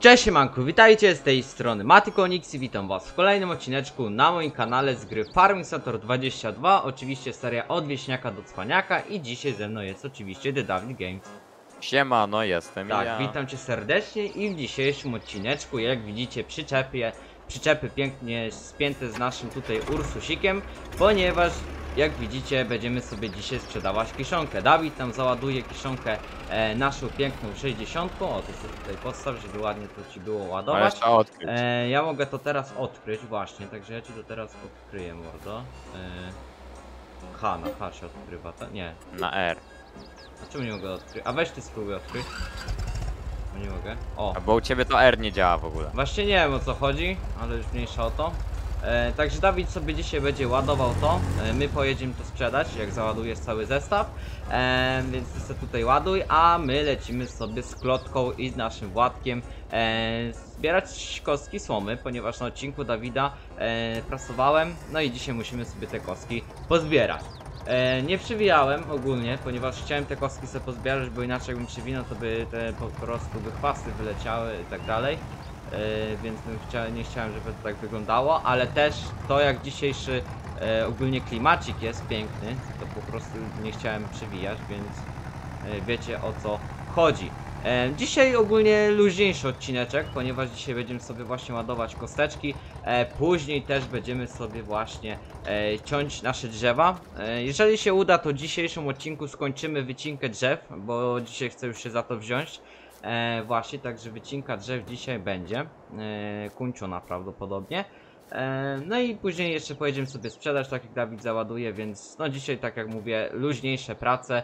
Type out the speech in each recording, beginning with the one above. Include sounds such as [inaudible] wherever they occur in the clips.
Cześć siemanku, witajcie z tej strony Matykonix i witam was w kolejnym odcineczku na moim kanale z gry Farming Simulator 22 Oczywiście seria od wieśniaka do cwaniaka i dzisiaj ze mną jest oczywiście The David Games Siema, no jestem Tak, ja. witam cię serdecznie i w dzisiejszym odcineczku jak widzicie przyczepie Przyczepy pięknie spięte z naszym tutaj Ursusikiem Ponieważ jak widzicie będziemy sobie dzisiaj sprzedawać kiszonkę Dawid tam załaduje kiszonkę e, naszą piękną 60 O, to sobie tutaj postaw, żeby ładnie to ci było ładować. E, ja mogę to teraz odkryć, właśnie, także ja ci to teraz odkryję, mordo. E, H, na H się odkrywa, to nie. Na R. A czemu nie mogę odkryć? A weź ty spróbuj odkryć. Bo nie mogę. O, A Bo u ciebie to R nie działa w ogóle. właśnie nie wiem o co chodzi, ale już mniejsza o to. E, także Dawid sobie dzisiaj będzie ładował to. E, my pojedziemy to sprzedać, jak załadujesz cały zestaw. E, więc ty sobie tutaj ładuj, a my lecimy sobie z Klotką i z naszym Władkiem e, zbierać kostki słomy, ponieważ na odcinku Dawida e, prasowałem, no i dzisiaj musimy sobie te kostki pozbierać. E, nie przywijałem ogólnie, ponieważ chciałem te kostki sobie pozbierać, bo inaczej jakbym przywinął, to by te po prostu by chwasty wyleciały i tak dalej. E, więc chcia, nie chciałem, żeby to tak wyglądało, ale też to jak dzisiejszy e, ogólnie klimacik jest piękny, to po prostu nie chciałem przywijać, więc e, wiecie o co chodzi. E, dzisiaj ogólnie luźniejszy odcineczek, ponieważ dzisiaj będziemy sobie właśnie ładować kosteczki, e, później też będziemy sobie właśnie e, ciąć nasze drzewa. Jeżeli się uda, to w dzisiejszym odcinku skończymy wycinkę drzew, bo dzisiaj chcę już się za to wziąć. Właśnie, także wycinka drzew dzisiaj będzie. Kończona prawdopodobnie. No i później jeszcze pojedziemy sobie sprzedać, tak jak Dawid załaduje, więc no dzisiaj, tak jak mówię, luźniejsze prace,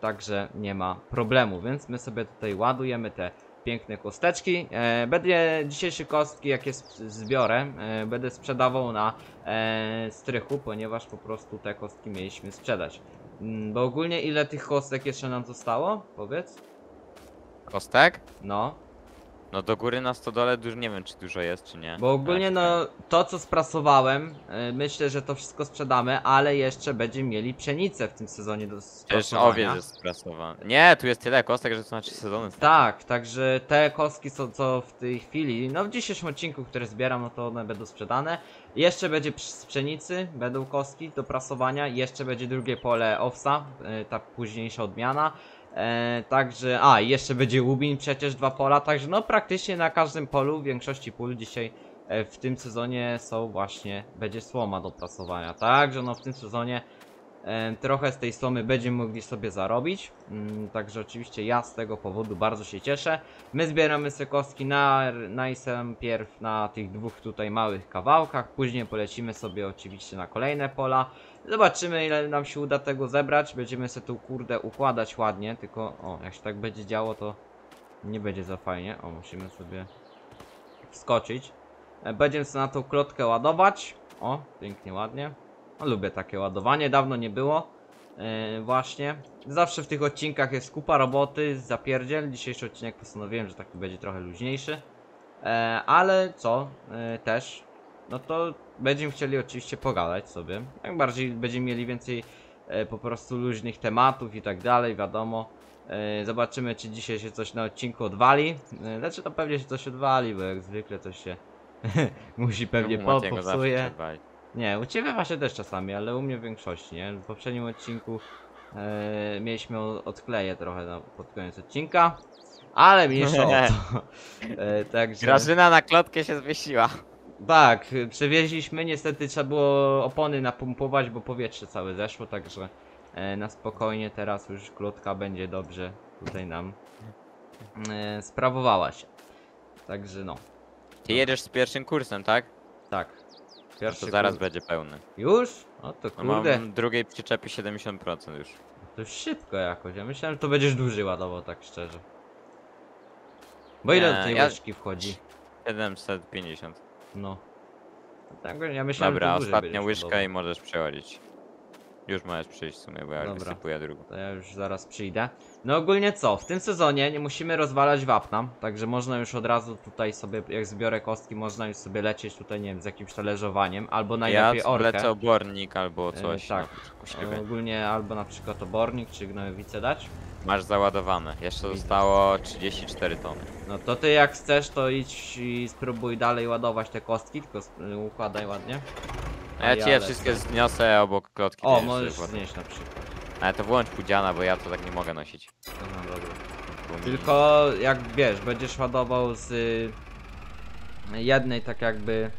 także nie ma problemu, więc my sobie tutaj ładujemy te piękne kosteczki. E, będę dzisiejsze kostki, jak je sp- zbiorę, e, będę sprzedawał na e, strychu, ponieważ po prostu te kostki mieliśmy sprzedać. Mm, Bo ogólnie ile tych kostek jeszcze nam zostało? Powiedz. Kostek? No. No do góry na stodole dużo nie wiem czy dużo jest czy nie. Bo ogólnie Ja no to co sprasowałem, y, myślę, że to wszystko sprzedamy, ale jeszcze będziemy mieli pszenicę w tym sezonie do Przecież sprasowania. owiec jest sprasowany. Nie, tu jest tyle kostek, że to znaczy sezony. Tak, także te kostki co, co w tej chwili, no w dzisiejszym odcinku, które zbieram, no to one będą sprzedane. Jeszcze będzie psz- z pszenicy, będą kostki do prasowania, jeszcze będzie drugie pole owsa, y, ta późniejsza odmiana. E, także, a jeszcze będzie łubin przecież dwa pola, także no praktycznie na każdym polu, w większości pól dzisiaj e, w tym sezonie są właśnie, będzie słoma do prasowania, także no w tym sezonie e, trochę z tej słomy będziemy mogli sobie zarobić, mm, także oczywiście ja z tego powodu bardzo się cieszę. My zbieramy kostki na, najpierw na tych dwóch tutaj małych kawałkach, później polecimy sobie oczywiście na kolejne pola. Zobaczymy ile nam się uda tego zebrać, będziemy sobie tu kurde układać ładnie, tylko o, jak się tak będzie działo to nie będzie za fajnie. O, musimy sobie wskoczyć. E, Będziemy sobie na tą klotkę ładować. O, pięknie, ładnie. No, lubię takie ładowanie, dawno nie było. E, właśnie. Zawsze w tych odcinkach jest kupa roboty, zapierdziel. Dzisiejszy odcinek postanowiłem, że taki będzie trochę luźniejszy. E, ale co, e, też, no to będziemy chcieli oczywiście pogadać sobie. Jak bardziej będziemy mieli więcej e, po prostu luźnych tematów i tak dalej, wiadomo. E, zobaczymy, czy dzisiaj się coś na odcinku odwali. E, znaczy, to pewnie się coś odwali, bo jak zwykle coś się [laughs] musi pewnie po, popsuje. Nie, u ciebie właśnie też czasami, ale u mnie w większości, nie? W poprzednim odcinku e, mieliśmy odkleję trochę na, pod koniec odcinka, ale mniejsza o [laughs] to. E, także, Grażyna na klotkę się zmieściła. Tak, przewieźliśmy, niestety trzeba było opony napompować, bo powietrze całe zeszło, także e, na spokojnie teraz już klotka będzie dobrze tutaj nam e, sprawowała się. Także no, Ty jedziesz z pierwszym kursem, tak? tak. No Pierwszy to zaraz kurs- będzie pełny. Już? O to No kurde. mam drugiej przyczepy 70% już. To już szybko jakoś. Ja myślałem, że to będziesz dłużej ładował, tak szczerze. Bo ile Nie, do tej ja- wchodzi? 750. No. Tak, ja myślałem, Dobra, że to ostatnia będziesz łyżka i możesz przechodzić. Już możesz przyjść w sumie, bo ja Dobra. wysypuję drugą. To ja już zaraz przyjdę. No ogólnie co? W tym sezonie nie musimy rozwalać wapna, także można już od razu tutaj sobie, jak zbiorę kostki, można już sobie lecieć tutaj, nie wiem, z jakimś talerzowaniem, albo najlepiej ja orkę. lecę obornik albo coś. tak. no, u siebie. Ogólnie albo na przykład obornik, czy gnojowice dać. Masz załadowane. Jeszcze Widzę. zostało 34 tony. No to ty jak chcesz, to idź i spróbuj dalej ładować te kostki, tylko układaj ładnie. A ja ci je wszystkie zniosę obok klotki. O, możesz znieść na przykład. Ale to włącz pudziana, bo ja to tak nie mogę nosić. Aha, dobra. Tylko jak wiesz, będziesz ładował z y, jednej tak jakby.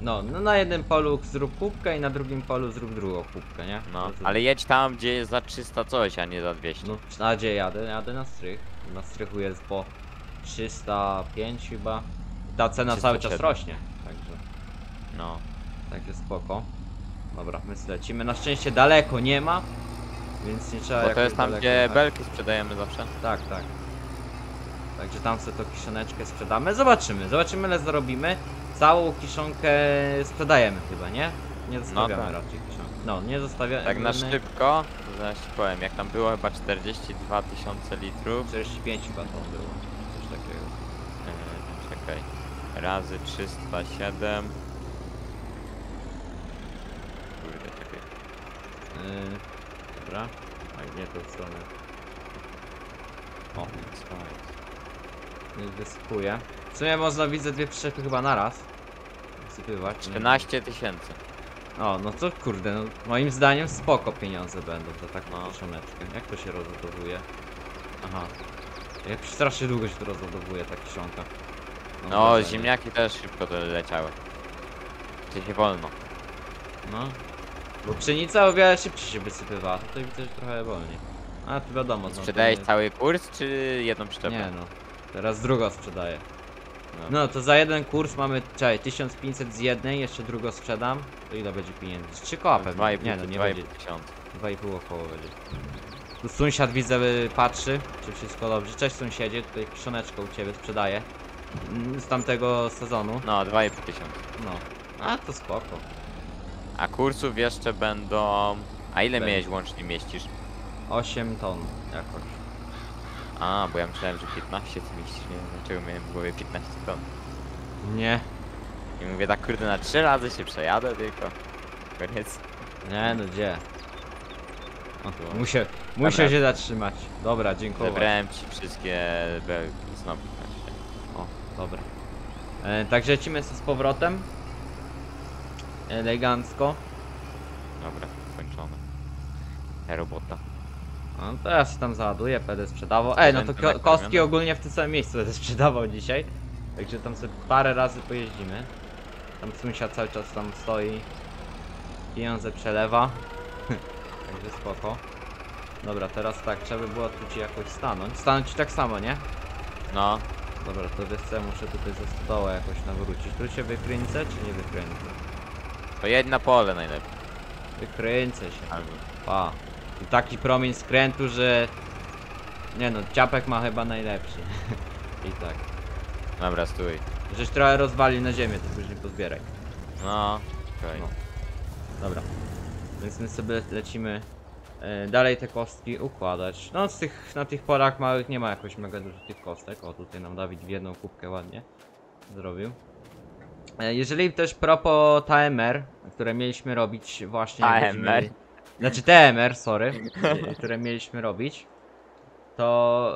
No, no na jednym polu zrób kubkę i na drugim polu zrób drugą kubkę, nie? No, ale jedź tam, gdzie jest za 300 coś, a nie za 200. No, a gdzie jadę? Jadę na strych. Na strychu jest po 305 chyba. Ta cena cały czas 307. rośnie, także No. Takie spoko. Dobra, my lecimy. Na szczęście daleko nie ma, więc nie trzeba Bo to jest tam, daleko gdzie jechać. belki sprzedajemy zawsze. Tak, tak. Także tam sobie to kiszoneczkę sprzedamy. Zobaczymy, zobaczymy ile zarobimy. Całą kiszonkę sprzedajemy chyba, nie? Nie zostawiamy tak. raczej kiszonki. No, nie zostawiamy. Tak na szybko, ci powiem, jak tam było chyba 42 tysiące litrów. 45 chyba to było. Coś takiego. Yy, czekaj. Razy 307. Kurde, czekaj. Yy, dobra. A nie tą stronę. O, Co jest? nie wysypuję. W sumie można widzę dwie przyczepy chyba naraz. Wysypywać. nie? 14 tysięcy. O, no to kurde, no moim zdaniem spoko pieniądze będą za taką No. kiszoneczkę. Jak to się rozładowuje? Aha. Jak strasznie długo się to rozładowuje ta kiszonka. No, wrażenie. ziemniaki też szybko to leciały. Czy nie wolno? No. Bo pszenica o wiele szybciej się wysypywała, tutaj widzę, że trochę wolniej. A tu wiadomo, no, to Sprzedajesz nie- cały kurs, czy jedną przyczepę? Nie no. Teraz drugą sprzedaję. No. No to za jeden kurs mamy, czekaj, 1500 z jednej, jeszcze drugą sprzedam. To ile będzie pieniędzy? Trzy koła pewnie. 2,5 Nie no, nie 2,5 będzie. tysiąca. 2,5 około będzie. Tu sąsiad widzę y, patrzy, czy wszystko dobrze. Cześć sąsiedzie, tutaj kiszoneczkę u ciebie sprzedaję. Mm, Z tamtego sezonu. No, 2,5 tysiąca. No. A to spoko. A kursów jeszcze będą... A ile Będzie. miałeś łącznie mieścisz? 8 ton jakoś. A, bo ja myślałem, że 15 ty mieścisz, nie wiem dlaczego miałem w głowie 15 ton. Nie. I mówię tak kurde na 3 razy się przejadę tylko. Koniec. Nie no gdzie? O, muszę, muszę Dobra. się zatrzymać. Dobra, dziękuję. Zebrałem ci wszystkie znowu. O, dobra. E, także lecimy z powrotem. Elegancko. Dobra, skończone. E, robota. No to ja się tam załaduję, będę sprzedawał. Ej, no to ko kostki ogólnie w tym samym miejscu będę sprzedawał dzisiaj. Także tam sobie parę razy pojeździmy. Tam sąsiad cały czas tam stoi. Pieniądze przelewa. [laughs] Także spoko. Dobra, teraz tak, trzeba by było tu ci jakoś stanąć. Stanąć ci tak samo, nie? No, Dobra, to wiesz co, ja muszę tutaj ze stołu jakoś nawrócić. Tu się wykręcę, czy nie wykręcę? To jedź na pole najlepiej. Wykręcę się. Albo. Pa. Tu taki promień skrętu, że... Nie no, ciapek ma chyba najlepszy. [laughs] I tak. Dobra, stój. Żeś trochę rozwalił na ziemię, to później pozbieraj. No, czekaj. No. Dobra. Więc my sobie lecimy e, dalej te kostki układać. No z tych, na tych polach małych nie ma jakoś mega dużo tych kostek. O, tutaj nam Dawid w jedną kubkę ładnie zrobił. E, jeżeli też propos TMR, które mieliśmy robić właśnie... mieli- Znaczy TMR, sorry. e, które mieliśmy robić. To...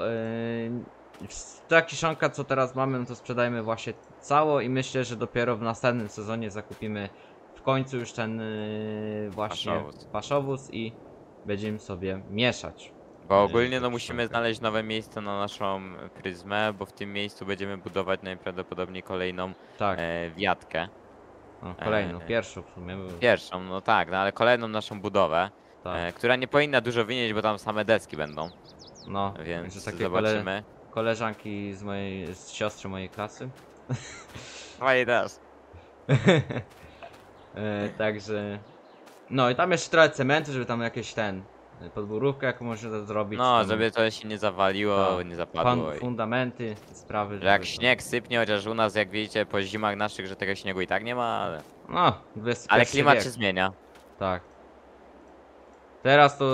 Yy, ta kiszonka co teraz mamy, no to sprzedajmy właśnie cało i myślę, że dopiero w następnym sezonie zakupimy w końcu już ten yy, właśnie Paszowóz. paszowóz i będziemy sobie mieszać. Bo Nie, ogólnie no musimy znaleźć nowe miejsce na naszą pryzmę, bo w tym miejscu będziemy budować najprawdopodobniej kolejną Tak, e, wiatkę. no, kolejną, e, pierwszą w sumie. bo- Pierwszą, no tak, no ale kolejną naszą budowę, Tak, e, która nie powinna dużo wynieść, bo tam same deski będą, no, więc takie kole, zobaczymy. koleżanki z mojej, z siostry mojej klasy. [laughs] Fajnie też. [laughs] E, także. No i tam jeszcze trochę cementu, żeby tam jakieś ten. Podwórówkę jaką można zrobić. No, żeby to się nie zawaliło, Tak. nie zapadło. i- fundamenty, sprawy. Że jak żeby- śnieg sypnie, chociaż u nas jak widzicie po zimach naszych, że tego śniegu i tak nie ma, ale, No, ale klimat wiek. się zmienia. Tak. Teraz to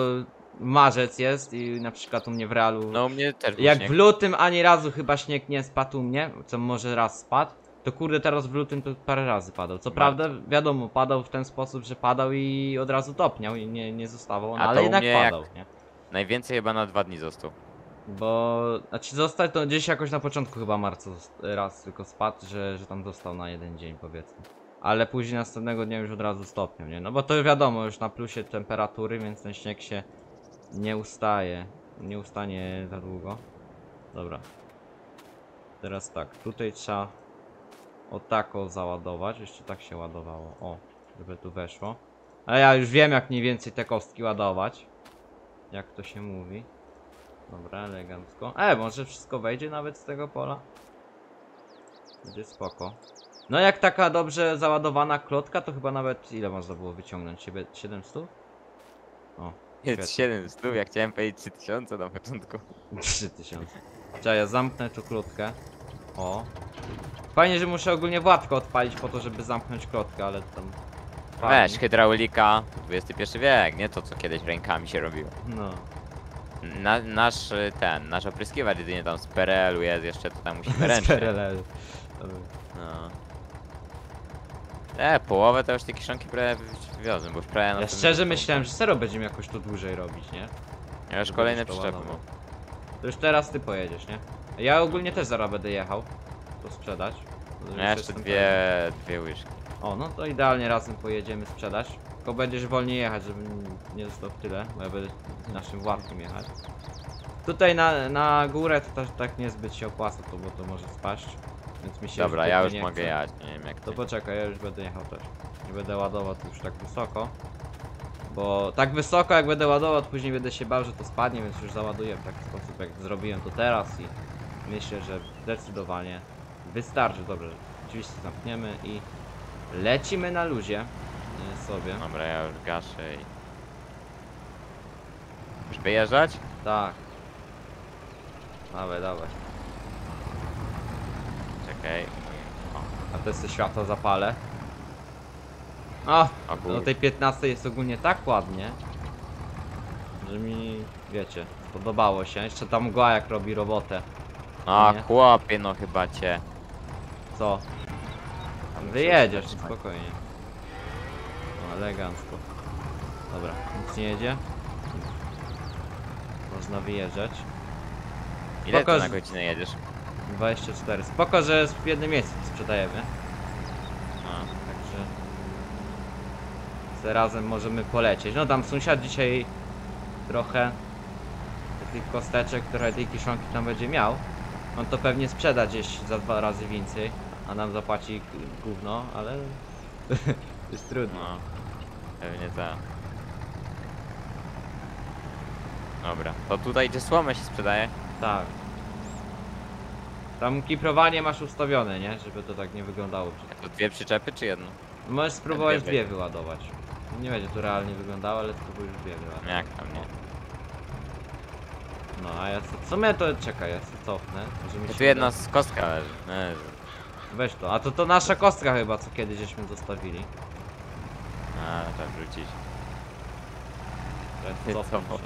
marzec jest i na przykład u mnie w realu. No u mnie też jak śnieg. w lutym ani razu chyba śnieg nie spadł u mnie, co może raz spadł. To kurde teraz w lutym to parę razy padał. Co prawda wiadomo, padał w ten sposób, że padał i od razu topniał i nie, nie zostawał, no, A to ale u jednak mnie jak- padał, nie? Najwięcej chyba na dwa dni został. Bo, znaczy zostać to gdzieś jakoś na początku chyba marca zost- raz tylko spadł, że, że tam został na jeden dzień powiedzmy. Ale później następnego dnia już od razu stopniał, nie? No bo to wiadomo, już na plusie temperatury, więc ten śnieg się nie ustaje. Nie ustanie za długo. Dobra. Teraz tak, tutaj trzeba o tako załadować, jeszcze tak się ładowało. O, żeby tu weszło. A ja już wiem jak mniej więcej te kostki ładować. Jak to się mówi. Dobra, elegancko. E, może wszystko wejdzie nawet z tego pola? Będzie spoko. No jak taka dobrze załadowana klotka, to chyba nawet ile można było wyciągnąć? Siebie- 700? O, Jest 700, ja chciałem powiedzieć 3000 na początku. [laughs] 3000. Czekaj, ja zamknę tu klotkę. O. Fajnie, że muszę ogólnie Władkę odpalić po to, żeby zamknąć klotkę, ale tam... Weź, hydraulika, XXI wiek, nie to co kiedyś rękami się robiło. No. Na, nasz y, ten, nasz opryskiwacz jedynie tam z PRL-u jest, jeszcze to tam musimy [laughs] Z ręcznie. PRL. No. E, połowę to już te kiszonki prawie wywiozłem, bo już prawie na Ja szczerze myślałem, że serio będziemy jakoś to dłużej robić, nie? Ja już kolejne przyczepy. To już teraz ty pojedziesz, nie? Ja ogólnie też zaraz będę jechał. To sprzedać. Ja jeszcze dwie, dwie łyżki. O, no to idealnie razem pojedziemy sprzedać. Tylko będziesz wolniej jechać, żeby nie został w tyle, bo ja będę naszym Władkiem jechać. Tutaj na, na górę to też tak niezbyt się opłaca, to bo to może spaść. Więc mi się Dobra, ja już nie mogę chce. jechać, nie wiem jak To ty. poczekaj, ja już będę jechał też. Nie będę ładował tu już tak wysoko. Bo tak wysoko jak będę ładował, to później będę się bał, że to spadnie, więc już załaduję w taki sposób jak zrobiłem to teraz i myślę, że zdecydowanie wystarczy. Dobrze, oczywiście zamkniemy i lecimy na luzie e, sobie. Dobra, ja już gaszę i... Już wyjeżdżać? Tak. Dawaj, dawaj. Czekaj. A te sobie światło zapalę. O, O do tej 15 jest ogólnie tak ładnie, że mi, wiecie, podobało się. Jeszcze ta mgła jak robi robotę. A nie? chłopie, no chyba cię. Co? Tam Wyjedziesz, muszę spokojnie. O, elegancko. Dobra, nic nie jedzie. Można wyjeżdżać. Ile ty Spoko, na godzinę jedziesz? 24. Spoko, że w jednym miejscu to sprzedajemy. Także z razem możemy polecieć. No tam sąsiad dzisiaj trochę tych kosteczek, trochę tej kiszonki tam będzie miał. On to pewnie sprzeda gdzieś za dwa razy więcej, a nam zapłaci gówno, ale [laughs] jest trudno. no. Pewnie tak. Dobra, to tutaj gdzie słomę się sprzedaje? Tak. Tam kiprowanie masz ustawione, nie? Żeby to tak nie wyglądało. To dwie przyczepy czy jedno? Możesz spróbować Dwie dwie wyładować. Nie będzie to realnie wyglądało, ale spróbujesz dwie wyładować. Jak tam nie? No a ja co, co mnie to czekaj, ja sobie cofnę. Może mi Tu się jedna uda. z kostka leży. leży. Weź to, a to to nasza kostka chyba, co kiedyś żeśmy zostawili. A, trzeba wrzucić. Ty cofnę co? muszę.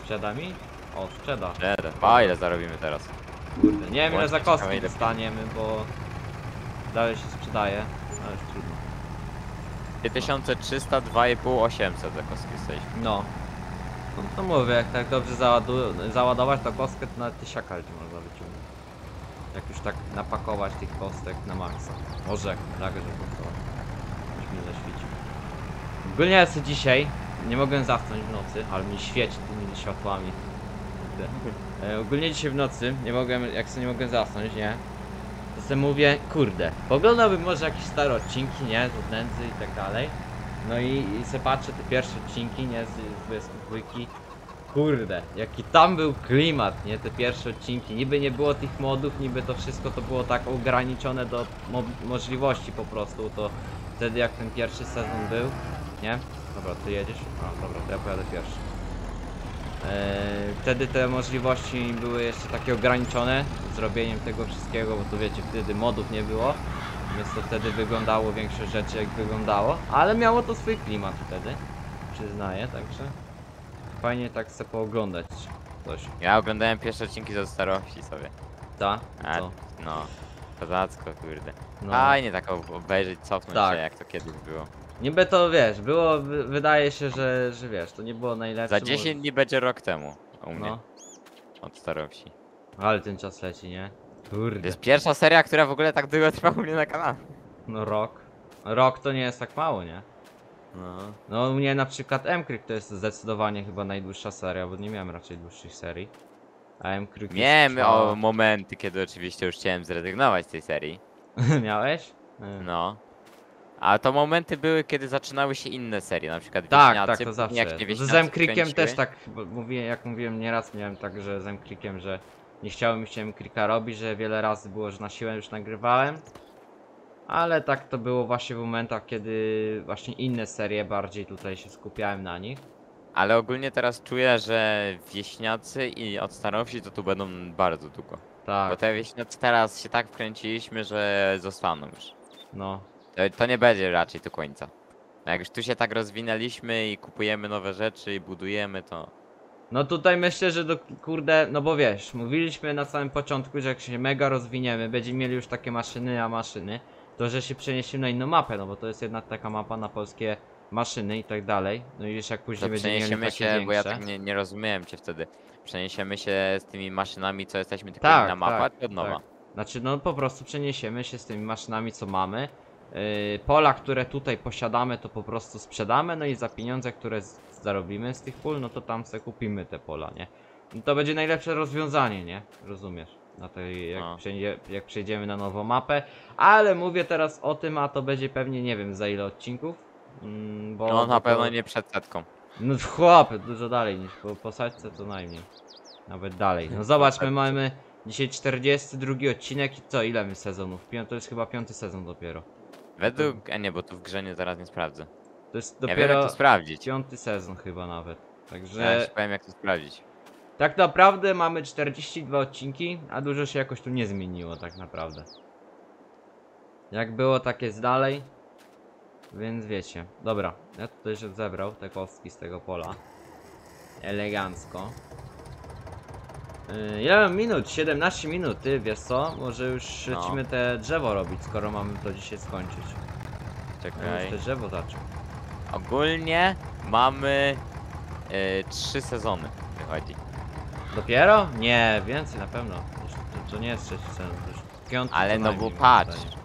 Sprzeda mi? O, sprzeda. Cztery. Pa, ile zarobimy teraz? Kurde, nie wiem ile za ciekawe, kostki ile- dostaniemy, bo dalej się sprzedaje, ale już trudno. 2300, 2,5, 800 za kostki jesteśmy. No. No to mówię, jak tak dobrze załadować tą kostkę, to nawet tysiaka można wyciągnąć. Jak już tak napakować tych kostek na maksa. Może tak, że pakować. Już mi zaświeci. Ogólnie sobie dzisiaj nie mogłem zasnąć w nocy, ale mi świeci tymi światłami. E, ogólnie dzisiaj w nocy nie mogłem, jak sobie nie mogłem zasnąć, nie? To sobie mówię, kurde, poglądałbym może jakieś stare odcinki, nie? Z nędzy i tak dalej. No i, i se patrzę te pierwsze odcinki, nie? Z, z 22. Kurde, jaki tam był klimat, nie? Te pierwsze odcinki. Niby nie było tych modów, niby to wszystko to było tak ograniczone do mo możliwości po prostu. To wtedy jak ten pierwszy sezon był, nie? Dobra, ty jedziesz? A, dobra, to ja pojadę pierwszy. Eee, wtedy te możliwości były jeszcze takie ograniczone zrobieniem tego wszystkiego, bo to wiecie, wtedy modów nie było. Więc to wtedy wyglądało większość rzeczy jak wyglądało, ale miało to swój klimat wtedy. przyznaję, także fajnie tak sobie pooglądać coś. Ja oglądałem pierwsze odcinki ze starości sobie. Ta? A, Co? no. Kozacko, kurde. No. Fajnie tak ob- obejrzeć, cofnąć Tak. się jak to kiedyś było. Niby to wiesz, było, wy- wydaje się, że, że wiesz, to nie było najlepsze. Za bo- 10 dni będzie rok temu u mnie. No, Od starości. ale ten czas leci, nie? To Kurde, jest pierwsza seria, która w ogóle tak długo trwa u mnie na kanale. no rok. Rok to nie jest tak mało, nie? No. No u mnie na przykład M-Kryk to jest zdecydowanie chyba najdłuższa seria, bo nie miałem raczej dłuższych serii. A M-Kryk jest trwała- o momenty, kiedy oczywiście już chciałem zrezygnować z tej serii. [laughs] Miałeś? Y. No. A to momenty były, kiedy zaczynały się inne serie, na przykład Tak, Wieśniacy, tak, to później zawsze. jak jest. się Z Zemkrikiem kręciły. też tak, bo mówię, jak mówiłem nieraz miałem tak, że z Zemkrikiem, że nie chciałem mi się Zemkrika robić, że wiele razy było, że na siłę już nagrywałem. Ale tak to było właśnie w momentach, kiedy właśnie inne serie bardziej tutaj się skupiałem na nich. Ale ogólnie teraz czuję, że Wieśniacy i od starości to tu będą bardzo długo. Bo Tak, te Wieśniacy teraz się tak wkręciliśmy, że zostaną już. no. To, to nie będzie raczej do końca. No Jak już tu się tak rozwinęliśmy i kupujemy nowe rzeczy i budujemy, to... No tutaj myślę, że do kurde, no bo wiesz, mówiliśmy na samym początku, że jak się mega rozwiniemy, będziemy mieli już takie maszyny, a maszyny, to że się przeniesiemy na inną mapę, no bo to jest jedna taka mapa na polskie maszyny i tak dalej. No i już jak To później będziemy mieli przeniesiemy takie się, większe. bo ja tak nie, nie rozumiałem cię wtedy. Przeniesiemy się z tymi maszynami, co jesteśmy tylko Tak, inna mapa, tak, czy od nowa? tak. Znaczy, no po prostu przeniesiemy się z tymi maszynami, co mamy. Yy, pola, które tutaj posiadamy, to po prostu sprzedamy, no i za pieniądze, które z- zarobimy z tych pól, no to tam sobie kupimy te pola, nie? No to będzie najlepsze rozwiązanie, nie? Rozumiesz? Na tej, jak, No. przejdzie, jak przejdziemy na nową mapę. Ale mówię teraz o tym, a to będzie pewnie nie wiem za ile odcinków. Mm, bo, No na to- pewno nie przed setką. no chłopie, dużo dalej niż po, po sadce to najmniej. Nawet dalej. No zobacz, my [laughs] mamy dzisiaj 42 odcinek i co, ile my sezonów? To jest chyba piąty sezon dopiero. Według... A nie, bo tu w grze nie zaraz nie sprawdzę. To jest Ja wiem jak dopiero to sprawdzić. piąty sezon chyba nawet. Także Ja ci powiem jak to sprawdzić. tak naprawdę mamy 42 odcinki, a dużo się jakoś tu nie zmieniło tak naprawdę. Jak było, tak jest dalej. Więc wiecie. Dobra, ja tutaj już zebrał te kostki z tego pola. Elegancko. Yy, ile mam minut? 17 minut, ty wiesz co? Może już No. lecimy te drzewo robić, skoro mamy to dzisiaj skończyć. Ja już Czekaj. te drzewo zaczął. Ogólnie mamy y, trzy sezony wychodzi. Dopiero? Nie, więcej na pewno. To, to nie jest trzeci sezon, to już piąty Ale co no najmniej, bo moim patrz. zdaniem.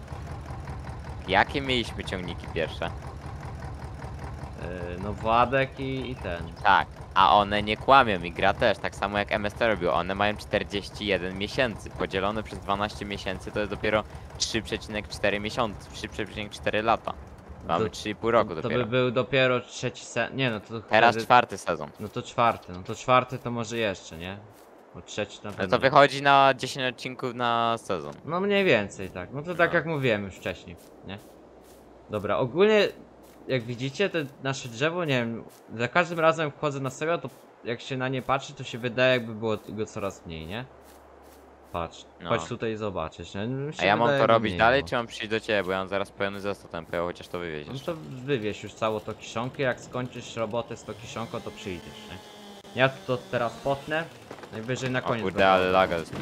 Jakie mieliśmy ciągniki pierwsze? Yy, no Władek i, i ten. Tak. A one nie kłamią i gra też, tak samo jak MST robił. One mają 41 miesięcy. Podzielone przez 12 miesięcy to jest dopiero 3,4 miesiące, 3,4 lata. Mamy To- 3,5 roku to dopiero. by był dopiero trzeci sezon. Nie no to Teraz wtedy- czwarty sezon. No to czwarty, no to czwarty to może jeszcze, nie? Bo trzeci na No pewno. to nie. wychodzi na 10 odcinków na sezon. No mniej więcej tak. No to tak No. jak mówiłem już wcześniej, nie? Dobra, ogólnie jak widzicie to nasze drzewo, nie wiem, za każdym razem wchodzę na serio, to jak się na nie patrzy, to się wydaje jakby było go coraz mniej, nie? Patrz, No. chodź tutaj zobaczyć. Mi się A ja mam wydaje, to robić dalej, czy mam przyjść do ciebie, bo ja mam zaraz pełny zestaw tempo, chociaż to No wywieziesz. to wywieź już całą to kiszonkę, jak skończysz robotę z to kiszonką, to przyjdziesz, nie? Ja to teraz potnę, najwyżej na O koniec. kurde, będę ale robił. laga jest.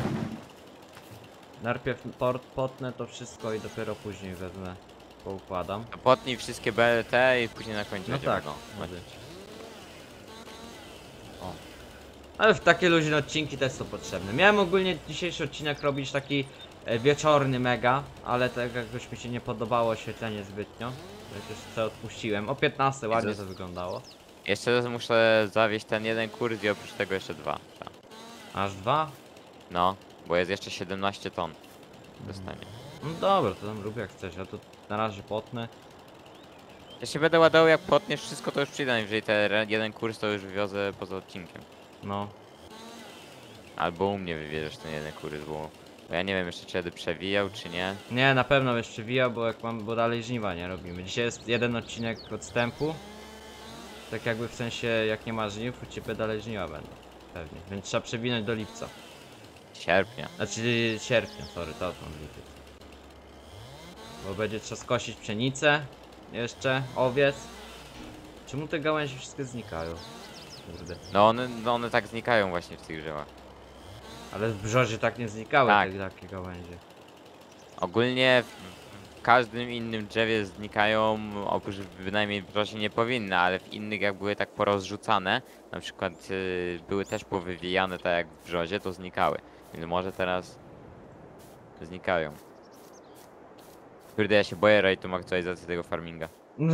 Najpierw port potnę to wszystko i dopiero później wezmę, poukładam. To potnij wszystkie BLT i później na końcu No będziemy tak, go mówię. O. Ale w takie luźne odcinki też są potrzebne. Miałem ogólnie dzisiejszy odcinek robić taki e, wieczorny mega, ale tak jakoś mi się nie podobało oświetlenie zbytnio. Więc już sobie odpuściłem. O 15 ładnie to wyglądało. Jeszcze muszę zawieźć ten jeden kurs i oprócz tego jeszcze dwa. trzeba. Aż dwa? No, bo jest jeszcze 17 ton. Dostanie. No dobra, to tam rób jak chcesz, ja to na razie potnę. Ja się będę ładował jak potniesz wszystko to już przyjdę, jeżeli ten jeden kurs to już wywiozę poza odcinkiem. No. Albo u mnie wywieziesz ten jeden kurs, bo, bo ja nie wiem jeszcze czy będę przewijał czy nie. Nie, na pewno jeszcze wija, bo jak mam, bo dalej żniwa nie robimy. Dzisiaj jest jeden odcinek odstępu. Tak jakby w sensie, jak nie ma żniw, u ciebie dalej żniwa będą. Pewnie. Więc trzeba przewinąć do lipca. Sierpnia. Znaczy sierpnia, sorry, to mam lipiec. Bo będzie trzeba skosić pszenicę. Jeszcze, owiec. Czemu te gałęzie wszystkie znikają? Kurde. No one, no one tak znikają właśnie w tych drzewach. Ale w brzozie tak nie znikały Tak. te takie gałęzie. Ogólnie w, każdym innym drzewie znikają, oprócz bynajmniej w brzozie nie powinny, ale w innych jak były tak porozrzucane, na przykład y, były też powywijane tak jak w brzozie, to znikały. Więc może teraz znikają. Kurde, ja się boję rejtu aktualizacji tego farminga. [laughs]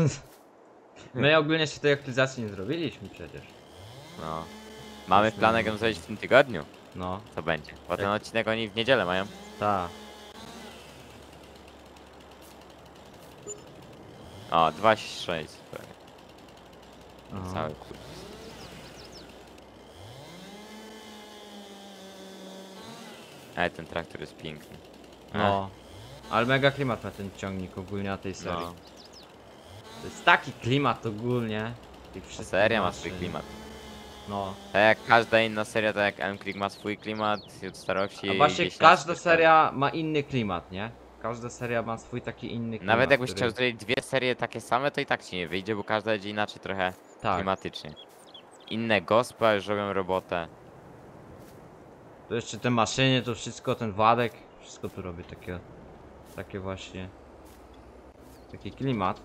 My ogólnie jeszcze tej aktualizacji nie zrobiliśmy przecież. No. Mamy w planach ją zrobić w tym tygodniu. No, Co będzie? Bo ten Tak. odcinek oni w niedzielę mają. ta. O, 2,6 prawie. Aha. Cały kurs. Ale ten traktor jest piękny. No. Ale mega klimat ma ten ciągnik ogólnie na tej serii. No, To jest taki klimat ogólnie. tych wszystkich seria ma maszyn. swój klimat. No. Tak jak każda inna seria, tak jak M-Click ma swój klimat, Youth Starości A właśnie każda seria ma inny klimat, nie? Każda seria ma swój taki inny klimat. Nawet jakbyś który- chciał zrobić dwie serie takie same, to i tak ci nie wyjdzie, bo każda będzie inaczej trochę Tak, klimatycznie. Inne gospa już robią robotę. to jeszcze te maszyny, to wszystko, ten Władek, wszystko tu robi takie, takie właśnie, taki klimat.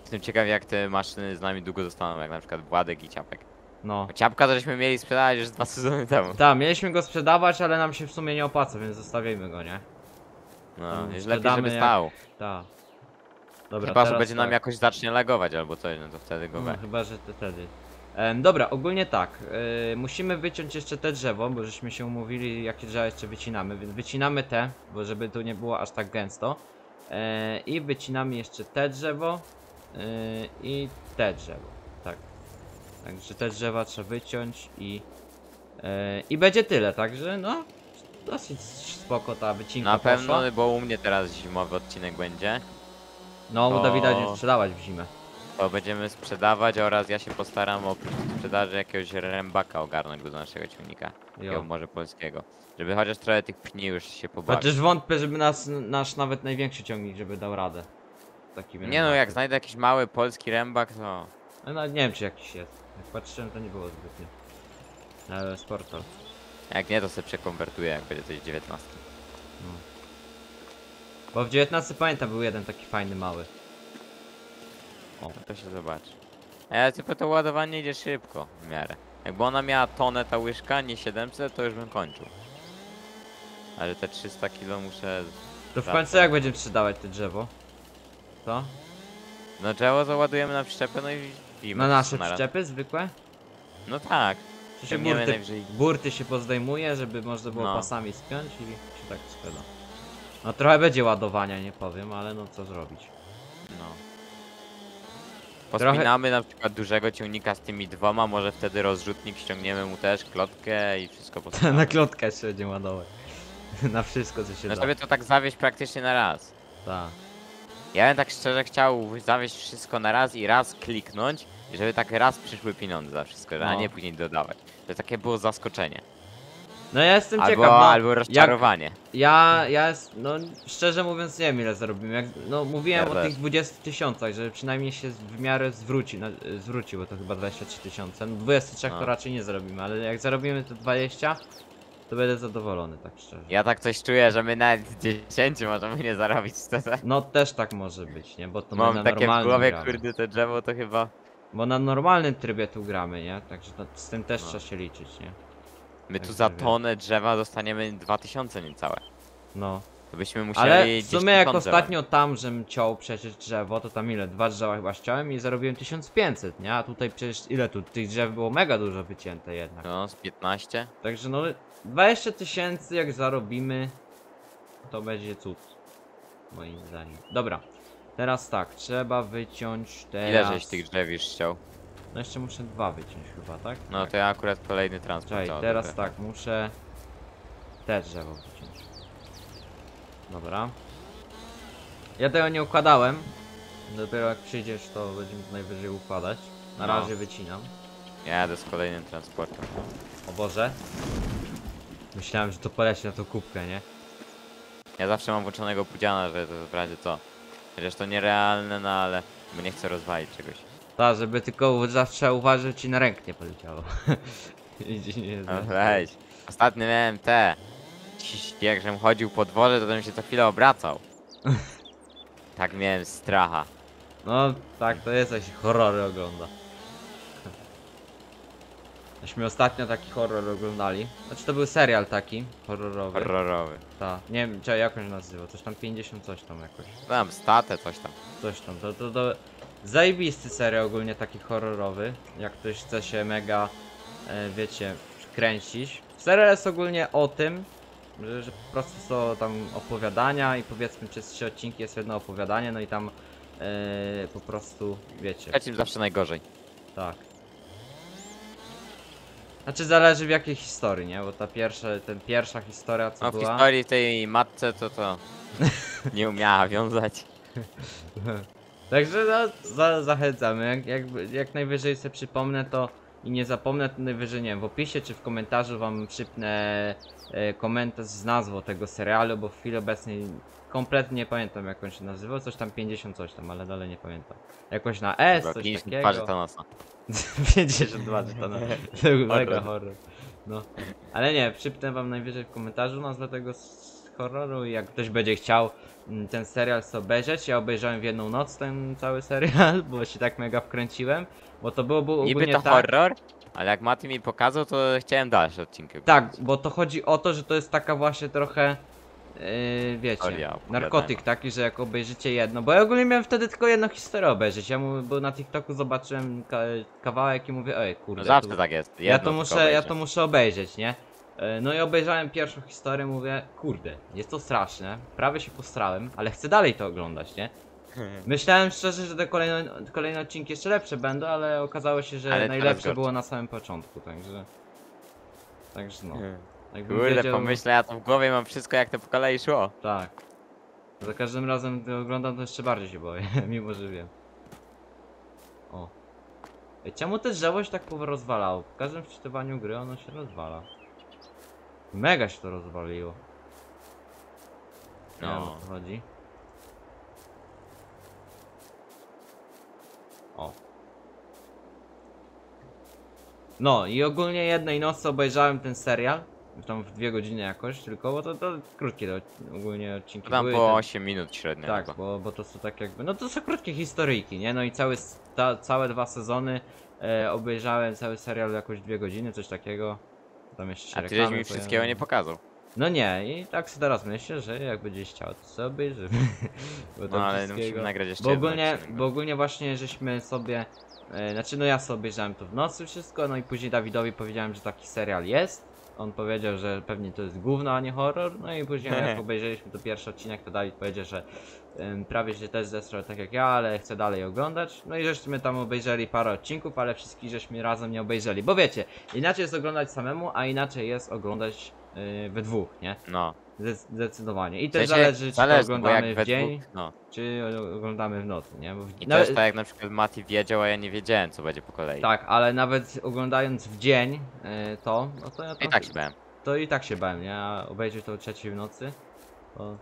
Jestem ciekaw jak te maszyny z nami długo zostaną, jak na przykład Władek i Ciapek. No. Ciapka to żeśmy mieli sprzedać już dwa sezony temu. Tak, mieliśmy go sprzedawać, ale nam się w sumie nie opłaca, więc zostawimy go, nie? No, już lepiej żeby jak- stał. Tak. Dobra, Chyba, że będzie nam tak. jakoś zacznie lagować albo coś, no to wtedy go No, we. chyba, że to wtedy. Dobra, ogólnie tak. e, musimy wyciąć jeszcze te drzewo, bo żeśmy się umówili, jakie drzewa jeszcze wycinamy, więc wycinamy te, bo żeby tu nie było aż tak gęsto. E, I wycinamy jeszcze te drzewo e, i te drzewo. Tak. Także te drzewa trzeba wyciąć i. E, I będzie tyle, także no. Dosyć spoko ta wycinka Na poszła. pewno, bo u mnie teraz zimowy odcinek będzie. No, to- Dawida nie sprzedawać w zimę. To będziemy sprzedawać oraz ja się postaram oprócz sprzedaży jakiegoś rębaka ogarnąć go do naszego ciągnika. Takiego może polskiego. Żeby chociaż trochę tych pni już się pobawić. Chociaż wątpię, żeby nas, nasz nawet największy ciągnik, żeby dał radę. Takim Nie no, jak znajdę jakiś mały polski rębak, to... No, nie wiem, czy jakiś jest. Jak patrzyłem, to nie było zbytnio. Ale sportal. Jak nie, to sobie przekonwertuję, jak będzie coś 19. Bo w 19 pamiętam był jeden taki fajny mały. O, to się zobaczy. Ale tylko to ładowanie idzie szybko, w miarę. Jakby ona miała tonę ta łyżka, nie 700, to już bym kończył. Ale te 300 kilo muszę... To w końcu jak będziemy sprzedawać te drzewo? Co? No drzewo załadujemy na przyczepę, no i Na nasze naraz. przyczepy zwykłe? No tak. Czy się Ciągniemy burty, najwyżej. burty się pozdejmuje, żeby można było No. pasami spiąć i się tak sprzeda. No trochę będzie ładowania, nie powiem, ale no co zrobić. No. Pospinamy na przykład dużego ciągnika z tymi dwoma, może wtedy rozrzutnik ściągniemy mu też, klotkę i wszystko [laughs] pospinamy. Na klotkę jeszcze będzie ładować. [laughs] Na wszystko co się No da. sobie to tak zawieźć praktycznie na raz. Tak. Ja bym tak szczerze chciał zawieźć wszystko na raz i raz kliknąć, żeby tak raz przyszły pieniądze za wszystko, a No. nie później dodawać. To takie było zaskoczenie. No ja jestem Albo, ciekaw, no, albo jak, rozczarowanie. Ja, ja, jest, no szczerze mówiąc nie wiem ile zarobimy. Jak, no mówiłem Ja o też. tych 20 tysiącach, że przynajmniej się w miarę zwróci, no, zwróci, bo to chyba 23 tysiące. No 23 to No. raczej nie zarobimy, ale jak zarobimy te 20, to będę zadowolony, tak szczerze. Ja tak coś czuję, że my nawet z 10 możemy nie zarobić szczerze. No też tak może być, nie? Bo to my Mam na takie w normalnym głowie, gramy. kurde, to drzewo to chyba... Bo na normalnym trybie tu gramy, nie? Także to, z tym też No. trzeba się liczyć, nie? My tu Tak, za wiem. tonę drzewa dostaniemy 2000 niecałe. No. To byśmy musieli Ale w sumie jak tysiące ostatnio tam, żem ciął przecież drzewo, to tam ile? Dwa drzewa chyba ściąłem i zarobiłem 1500, nie? A tutaj przecież ile tu? Tych drzew było mega dużo wycięte jednak. No, z 15. Także no 20 tysięcy jak zarobimy, to będzie cud. Moim zdaniem. Dobra. Teraz tak, trzeba wyciąć teraz... Ile żeś tych drzew już ściął? No jeszcze muszę dwa wyciąć chyba, tak? No tak. to ja akurat kolejny transport. Czekaj, teraz tak, muszę te drzewo wyciąć. Dobra. Ja tego nie układałem. Dopiero jak przyjdziesz, to będziemy to najwyżej układać. Na No. razie wycinam. Ja jadę z kolejnym transportem. O Boże. Myślałem, że to poleci na tą kubkę, nie? Ja zawsze mam włączonego pudziana, że to w razie co. Chociaż to nierealne, no ale... Bo nie chcę rozwalić czegoś. Tak, żeby tylko zawsze uważać ci na rękę nie poleciało. [laughs] Nie No weź. Ostatnio miałem te. Dziś, Jak żem chodził po dworze, to bym się co chwilę obracał. [laughs] Tak miałem stracha. No tak, to jest, jak się horrory ogląda. Myśmy ostatnio taki horror oglądali. Znaczy to był serial taki, horrorowy. Horrorowy. Ta, nie wiem, czy jak on się nazywa, coś tam 50 coś tam jakoś. Tam statę, coś tam. Coś tam, to, to, to zajebisty serial ogólnie taki horrorowy, jak ktoś chce się mega, e, wiecie, kręcić. Serial jest ogólnie o tym, że, że po prostu są tam opowiadania i powiedzmy przez trzy odcinki jest jedno opowiadanie, no i tam e, po prostu, wiecie, Trzecim zawsze najgorzej. tak. Znaczy zależy w jakiej historii, nie? Bo ta pierwsza, ten pierwsza historia co No w była... historii tej matce to to nie umiała wiązać. [laughs] Także no, za, zachęcamy. Jak, jak, jak najwyżej sobie przypomnę to i nie zapomnę, to najwyżej nie wiem, w opisie czy w komentarzu wam przypnę e, komentarz z nazwą tego serialu, bo w chwili obecnej kompletnie nie pamiętam jak on się nazywał, coś tam 50 coś tam, ale dalej nie pamiętam. Jakoś na S, Chyba coś 52 takiego. żetanosa. 52 [laughs] [laughs] [laughs] to był mega Horror. No. Ale nie, przypnę wam najwyżej w komentarzu nazwę tego horroru i jak ktoś będzie chciał mm, ten serial sobie obejrzeć, ja obejrzałem w jedną noc ten cały serial, bo się tak mega wkręciłem, bo to było, było Niby to tak. horror, ale jak Mati mi pokazał, to chciałem dalsze odcinki. Tak, bo to chodzi o to, że to jest taka właśnie trochę, yy, wiecie, narkotyk taki, że jak obejrzycie jedno, bo ja ogólnie miałem wtedy tylko jedną historię obejrzeć, ja mu, bo na TikToku zobaczyłem ka kawałek i mówię, ej kurde, No zawsze tu- tak jest. ja to muszę, ja obejrzę. to muszę obejrzeć, nie? E, No i obejrzałem pierwszą historię, mówię, kurde, jest to straszne, prawie się postrałem, ale chcę dalej to oglądać, nie? [laughs] Myślałem szczerze, że te kolejne, kolejne odcinki jeszcze lepsze będą, ale okazało się, że Ale teraz najlepsze było na samym początku, także... Także no, jakbym Kurde, wiedział... pomyślę, ja to w głowie mam wszystko jak to po kolei szło. Tak. Za każdym razem, gdy oglądam, to jeszcze bardziej się boję, [laughs] mimo że wiem. O. Ej, czemu te drzewo się tak rozwalało? W każdym wczytywaniu gry ono się rozwala. Mega się to rozwaliło. Nie wiem, No. o co chodzi. O. No i ogólnie jednej nocy obejrzałem ten serial. Tam w dwie godziny jakoś tylko, bo to, to krótkie to ogólnie odcinki tam były. po ten- 8 minut średnio. tak, chyba. bo, bo to są tak jakby, no to są krótkie historyjki, nie? No i cały, ta, całe dwa sezony e, obejrzałem cały serial jakoś dwie godziny, coś takiego. Tam jeszcze A ty reklamy mi wszystkiego nie pokazał. No nie, i tak sobie teraz myślę, że jak będziesz chciał, [laughs] to sobie obejrzymy. Bo No ale musimy nagrać jeszcze bo ogólnie, bo ogólnie właśnie żeśmy sobie, e, znaczy no ja sobie obejrzałem to w nocy wszystko, no i później Dawidowi powiedziałem, że taki serial jest. On powiedział, że pewnie to jest gówno, a nie horror. No i później jak [laughs] obejrzeliśmy to pierwszy odcinek, to Dawid powiedział, że em, prawie się też zesrał tak jak ja, ale chce dalej oglądać. No i żeśmy tam obejrzeli parę odcinków, ale wszystkich żeśmy razem nie obejrzeli. Bo wiecie, inaczej jest oglądać samemu, a inaczej jest oglądać y, we dwóch, nie? No. Zde- Zdecydowanie. I też zależy, czy to zależy, bo oglądamy w dzień, dwóch- No. czy oglądamy w nocy, nie? Bo w... I nawet- też tak jak na przykład Mati wiedział, a ja nie wiedziałem co będzie po kolei. tak, ale nawet oglądając w dzień y, to, no to ja to, I tak się bałem. to i tak się bałem, nie? A obejrzeć to o trzeciej w nocy, to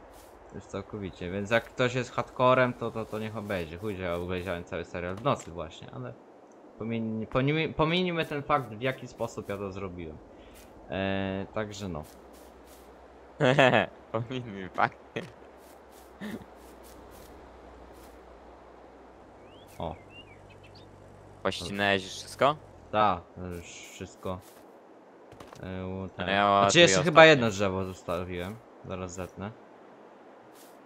już całkowicie. Więc jak ktoś jest hardcorem, to, to, to niech obejrzy. Chuj, że ja obejrzałem cały serial w nocy właśnie, ale pominijmy ten fakt, w jaki sposób ja to zrobiłem. E, także no. [laughs] Pominij fakt. O, Pościnałeś już wszystko? tak, to już wszystko. E, ten. Ale ja Znaczy jeszcze chyba ostatnie. jedno drzewo zostawiłem. Zaraz zetnę.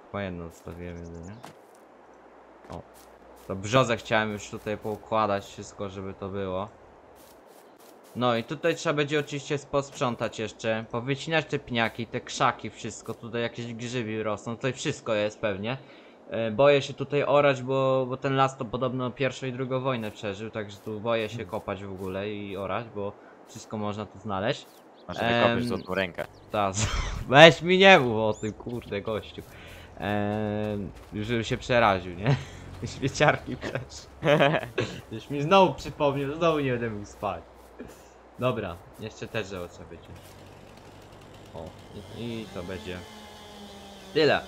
Chyba jedno zostawiłem jedynie. O. To brzozę chciałem już tutaj poukładać wszystko, żeby to było. No i tutaj trzeba będzie oczywiście posprzątać jeszcze, powycinać te pniaki, te krzaki, wszystko, tutaj jakieś grzyby rosną, tutaj wszystko jest pewnie. E, Boję się tutaj orać, bo, bo ten las to podobno pierwszą i drugą wojnę przeżył, także tu boję się kopać w ogóle i orać, bo wszystko można tu znaleźć. Może wykopiesz Em, złotą rękę. Ta, z- [laughs] weź mi nie mów o tym, kurde gościu. Już żebym się przeraził, nie? [laughs] Śmieciarki też. [laughs] Już mi znowu przypomniał, znowu nie będę mógł spać. Dobra, jeszcze też trzeba będzie. O, i, i to będzie tyle.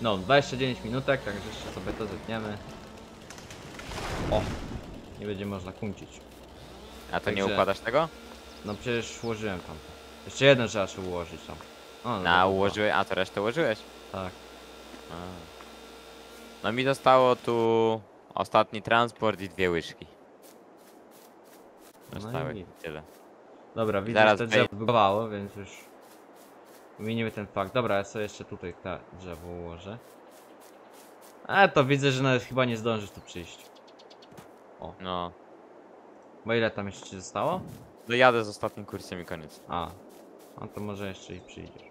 No, 29 minutek, także jeszcze sobie to zetniemy. O, nie będzie można kuncić. A to nie Także- układasz tego? No przecież ułożyłem tam. Jeszcze jeden trzeba się ułożyć tam. O, no dobra, ułożyłeś, a to resztę ułożyłeś? Tak. A. No mi zostało tu ostatni transport i dwie łyżki. No Zostały git. tyle. Dobra, widzę, Zaraz że to wej- drzewo bugowało, więc już minimy ten fakt. Dobra, ja sobie jeszcze tutaj te drzewo ułożę. Ale to widzę, że nawet chyba nie zdążysz tu przyjść. No. Bo ile tam jeszcze ci zostało? Dojadę z ostatnim kursem i koniec. A, a to może jeszcze i przyjdziesz.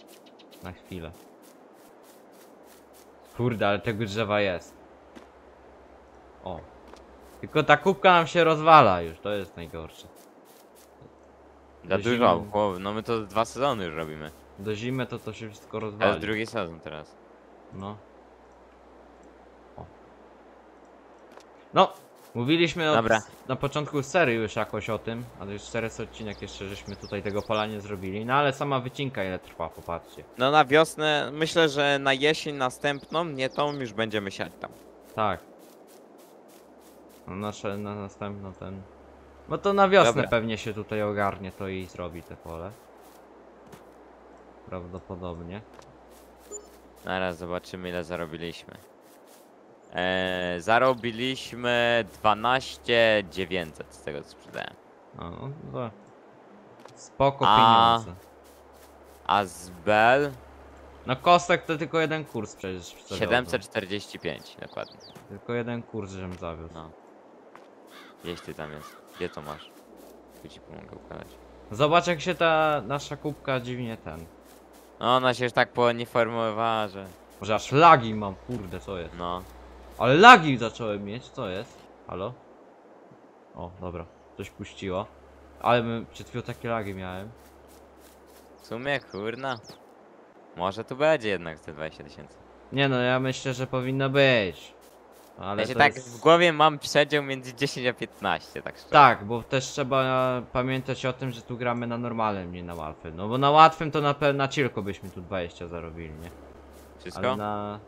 Na chwilę. Kurde, ale tego drzewa jest. O. Tylko ta kubka nam się rozwala już, to jest najgorsze. Za Do dużo, zimy- no my to dwa sezony już robimy. Do zimy to to się wszystko To jest rozwali. drugi sezon teraz. No. O. No, mówiliśmy od, Dobra. na początku serii już jakoś o tym, ale już 400 odcinek jeszcze żeśmy tutaj tego pola nie zrobili. No ale sama wycinka ile trwa, popatrzcie. No na wiosnę, myślę, że na jesień następną, nie tą, już będziemy siać tam. Tak. No nasze, na następno ten... No to na wiosnę Dobra. pewnie się tutaj ogarnie to i zrobi te pole. Prawdopodobnie. Zaraz zobaczymy ile zarobiliśmy. Eee, zarobiliśmy 12 900 z tego co sprzedałem. No, no. Spoko A- pieniądze. A z Bell No kostek to tylko jeden kurs przecież. zawiozłem. 745 dokładnie. Tylko jeden kurs, żem zawiózł. No. Gdzieś ty tam jest. Gdzie to masz? Tu ci pomogę układać. Zobacz jak się ta nasza kubka dziwnie ten. No ona się już tak pouniformowała, że... Może aż lagi mam, kurde, co jest? No. Ale lagi zacząłem mieć, co jest? Halo? O, dobra, coś puściło. Ale my przed chwilą takie lagi miałem. W sumie kurna. Może tu będzie jednak te 20 tysięcy. Nie no, ja myślę, że powinno być. Ale Ja tak jest... w głowie mam przedział między 10 a 15, tak szczerze. Tak, bo też trzeba pamiętać o tym, że tu gramy na normalnym, nie na łatwym. No bo na łatwym to na pewno na chillku byśmy tu 20 zarobili, nie? Wszystko? Ale na...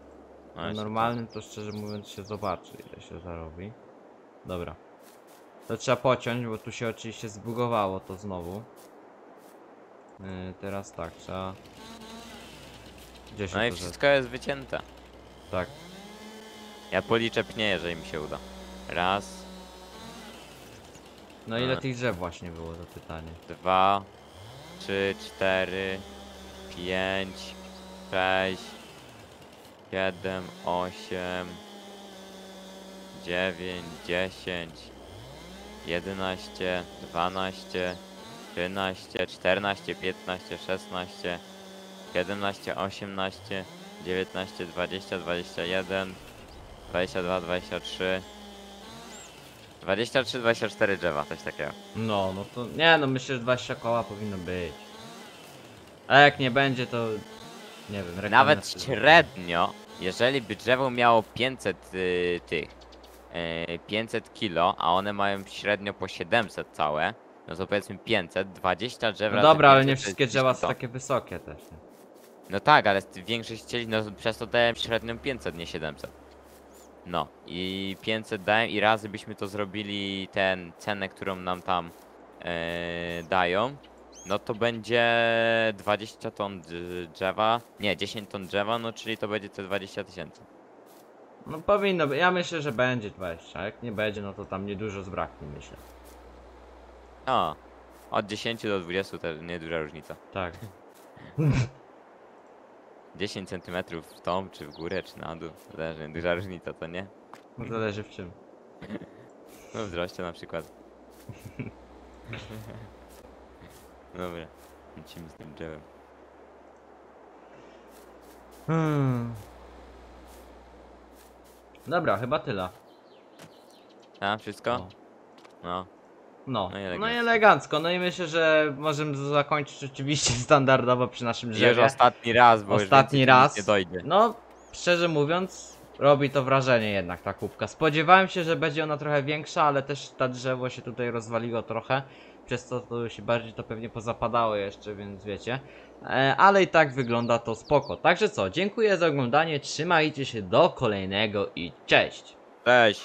No Na normalnym to szczerze mówiąc się zobaczy ile się zarobi. Dobra. To trzeba pociąć, bo tu się oczywiście zbugowało to znowu. Yy, teraz tak, trzeba... Gdzie No i wszystko jest wycięte. Tak. Ja policzę pnie, jeżeli mi się uda. Raz, No ile tych drzew właśnie było to pytanie. dwa, trzy, cztery, pięć, sześć, siedem, osiem, dziewięć, dziesięć, jedenaście, dwanaście, trzynaście, czternaście, piętnaście, szesnaście, siedemnaście, osiemnaście, dziewiętnaście, dwadzieścia, dwadzieścia jeden, dwadzieścia dwa, dwadzieścia trzy, dwadzieścia trzy, dwadzieścia cztery drzewa, coś takiego. No, no to... Nie no, myślę, że 20 koła powinno być. A jak nie będzie to... Nie wiem, Nawet średnio, jeżeli by drzewo miało 500 y, tych, y, 500 kilo, a one mają średnio po 700 całe, no to powiedzmy 500, 20 drzew No dobra, ale 500 nie to jest wszystkie drzewa są 100. takie wysokie też. Nie? No tak, ale większość chcieli, no przez to dałem średnią 500, nie 700. No i 500 dałem i razy byśmy to zrobili ten cenę, którą nam tam e, dają, no to będzie 20 ton dr- drzewa, nie 10 ton drzewa, no czyli to będzie te 20 tysięcy. No powinno być, ja myślę, że będzie 20, a jak nie będzie, no to tam niedużo zbraknie, myślę. O, od 10 do 20 to nieduża różnica. Tak. [laughs] 10 cm w tą, czy w górę, czy na dół, zależy, duża różnica, to nie? No zależy w czym. [laughs] No wzroście na przykład. [laughs] Dobra, lecimy z tym drzewem. Hmm. Dobra, chyba tyle. A, wszystko? O. No. No, No i no i elegancko. elegancko. No i myślę, że możemy zakończyć oczywiście [laughs] standardowo przy naszym Już drzewie. ostatni raz, bo Ostatni już raz. nie dojdzie. No, szczerze mówiąc, robi to wrażenie jednak ta kubka. Spodziewałem się, że będzie ona trochę większa, ale też ta drzewo się tutaj rozwaliło trochę. Przez to, to się bardziej to pewnie pozapadało jeszcze, więc wiecie. E, ale i tak wygląda to spoko. Także co, dziękuję za oglądanie, trzymajcie się do kolejnego i cześć! Cześć!